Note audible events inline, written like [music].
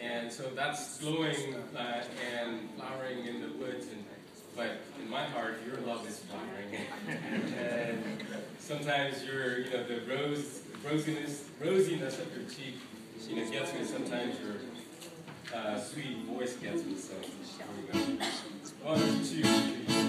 And so that's glowing uh, and flowering in the woods. And but in my heart, your love is flowering. [laughs] and sometimes your, you know, the rose, rosiness, rosiness of your cheek, you know, gets me. Sometimes your uh, sweet voice gets me. So here we go. One, two, three.